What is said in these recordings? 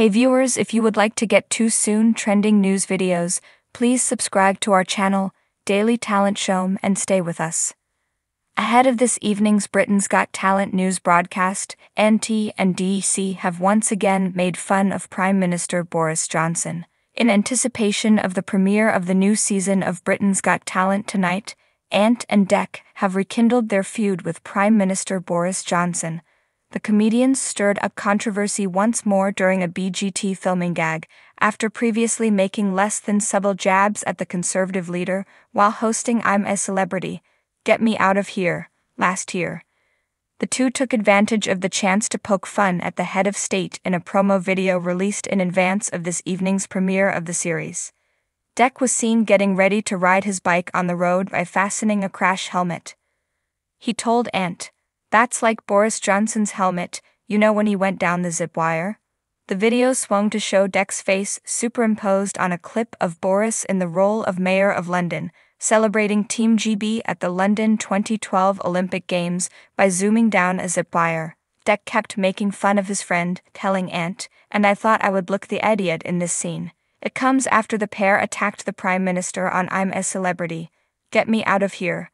Hey viewers, if you would like to get too soon trending news videos, please subscribe to our channel, Daily Talent Show, and stay with us. Ahead of this evening's Britain's Got Talent news broadcast, Ant and DEC have once again made fun of Prime Minister Boris Johnson. In anticipation of the premiere of the new season of Britain's Got Talent tonight, Ant and Dec have rekindled their feud with Prime Minister Boris Johnson. The comedians stirred up controversy once more during a BGT filming gag, after previously making less than subtle jabs at the Conservative leader while hosting I'm a Celebrity, Get Me Out of Here, last year. The two took advantage of the chance to poke fun at the head of state in a promo video released in advance of this evening's premiere of the series. Dec was seen getting ready to ride his bike on the road by fastening a crash helmet. He told Ant, That's like Boris Johnson's helmet, you know when he went down the zip wire? The video swung to show Dec's face superimposed on a clip of Boris in the role of Mayor of London, celebrating Team GB at the London 2012 Olympic Games by zooming down a zip wire. Dec kept making fun of his friend, telling Ant, and I thought I would look the idiot in this scene. It comes after the pair attacked the Prime Minister on I'm a Celebrity. Get me out of here.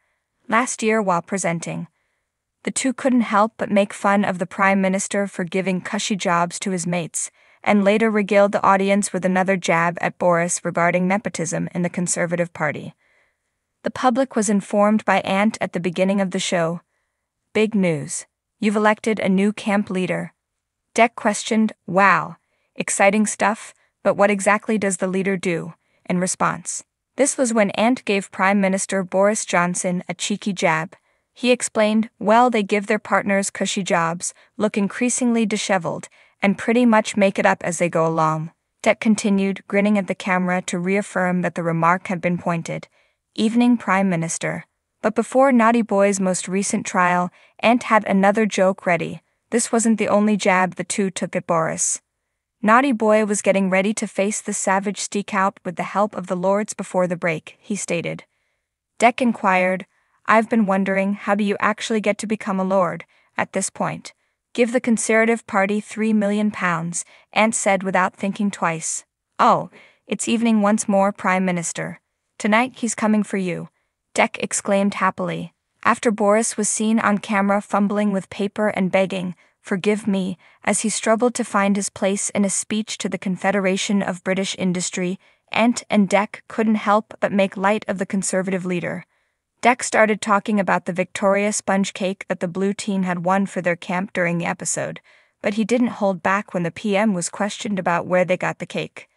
Last year while presenting. The two couldn't help but make fun of the Prime Minister for giving cushy jobs to his mates, and later regaled the audience with another jab at Boris regarding nepotism in the Conservative Party. The public was informed by Ant at the beginning of the show. Big news. You've elected a new camp leader. Dec questioned, Wow, exciting stuff but what exactly does the leader do? In response, this was when Ant gave Prime Minister Boris Johnson a cheeky jab. He explained, well, they give their partners cushy jobs, look increasingly disheveled, and pretty much make it up as they go along. Dec continued, grinning at the camera to reaffirm that the remark had been pointed. Evening Prime Minister. But before Naughty Boy's most recent trial, Ant had another joke ready. This wasn't the only jab the two took at Boris. Naughty Boy was getting ready to face the savage Steakout with the help of the Lords before the break, he stated. Dec inquired, I've been wondering, how do you actually get to become a Lord, at this point? Give the Conservative Party three million pounds, Ant said without thinking twice. Oh, it's evening once more, Prime Minister. Tonight he's coming for you, Dec exclaimed happily. After Boris was seen on camera fumbling with paper and begging, Forgive me, as he struggled to find his place in a speech to the Confederation of British Industry, Ant and Dec couldn't help but make light of the Conservative leader. Dec started talking about the Victoria sponge cake that the blue team had won for their camp during the episode, but he didn't hold back when the PM was questioned about where they got the cake.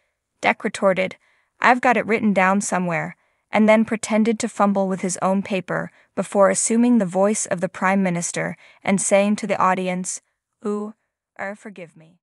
Dec retorted, I've got it written down somewhere, and then pretended to fumble with his own paper before assuming the voice of the Prime Minister and saying to the audience, Ooh, er, forgive me.